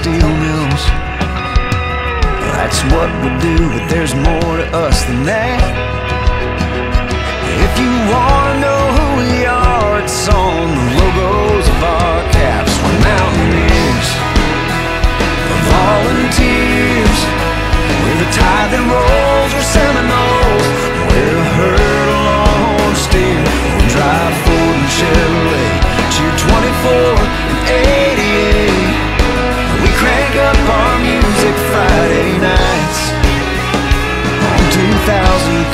steel mills. That's what we do, but there's more to us than that.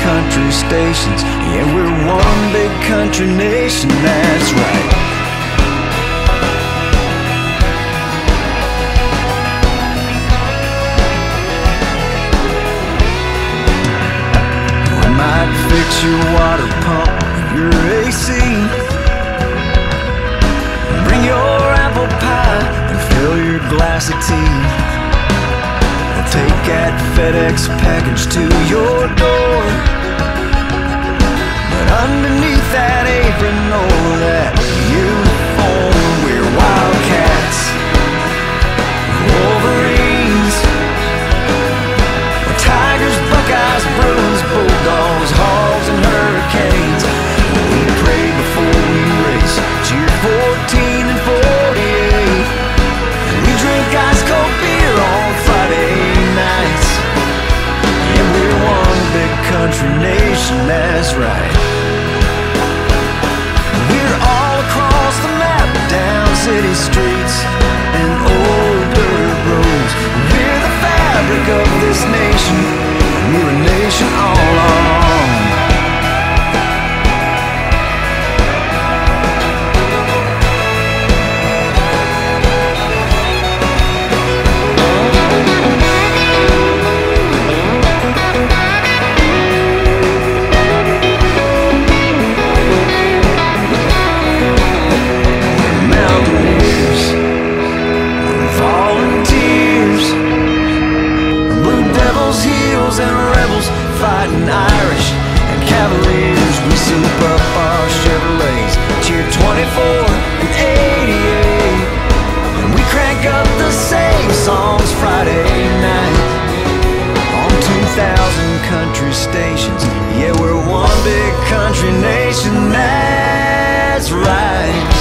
Country stations. Yeah, we're one big country nation, that's right. We might fix your water pump, your AC. Bring your apple pie and fill your glass of tea. Take that FedEx package to your door underneath that apron, or that uniform, we're wildcats, wolverines, we're tigers, buckeyes, bruins, bulldogs, hogs, and hurricanes. We pray before we race, cheer 14 and 48. We drink ice cold beer on Friday nights, and we're one big country nation, that's right. and Irish and Cavaliers. We soup up our Chevrolets to 24 and 88. And we crank up the same songs Friday night on 2,000 country stations. Yeah, we're one big country nation, that's right.